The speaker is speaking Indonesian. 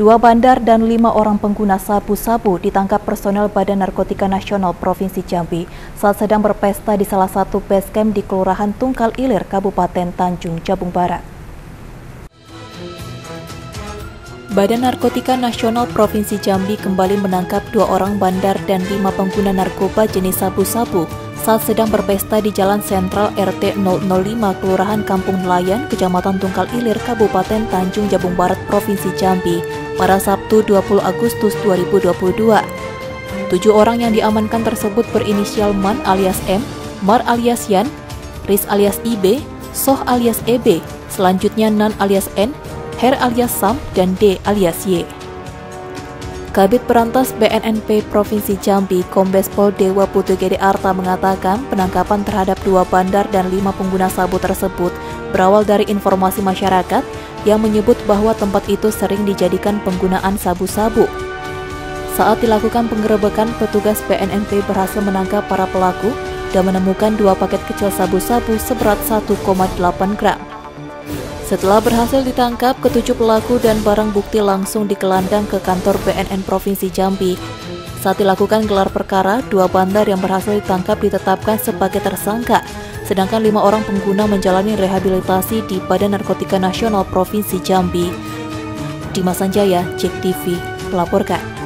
Dua bandar dan lima orang pengguna sabu-sabu ditangkap personel Badan Narkotika Nasional Provinsi Jambi saat sedang berpesta di salah satu base camp di Kelurahan Tungkal Ilir, Kabupaten Tanjung Jabung Barat. Badan Narkotika Nasional Provinsi Jambi kembali menangkap dua orang bandar dan lima pengguna narkoba jenis sabu-sabu saat sedang berpesta di Jalan Sentral RT 005 Kelurahan Kampung Nelayan, Kecamatan Tungkal Ilir, Kabupaten Tanjung Jabung Barat, Provinsi Jambi pada Sabtu 20 Agustus 2022. Tujuh orang yang diamankan tersebut berinisial Man alias M, Mar alias Yan, Riz alias IB, Soh alias EB, selanjutnya Nan alias N, Her alias Sam, dan D alias Y. Kabit Perantas BNNP Provinsi Jambi, Kombes Pol Dewa Putu Gede Arta mengatakan penangkapan terhadap dua bandar dan lima pengguna sabu tersebut berawal dari informasi masyarakat yang menyebut bahwa tempat itu sering dijadikan penggunaan sabu-sabu. Saat dilakukan penggerebekan, petugas BNNP berhasil menangkap para pelaku dan menemukan dua paket kecil sabu-sabu seberat 1,8 gram. Setelah berhasil ditangkap, ketujuh pelaku dan barang bukti langsung dikelandang ke kantor BNN Provinsi Jambi. Saat dilakukan gelar perkara, dua bandar yang berhasil ditangkap ditetapkan sebagai tersangka, sedangkan lima orang pengguna menjalani rehabilitasi di Badan Narkotika Nasional Provinsi Jambi. Dimas Sanjaya, Cek TV, melaporkan.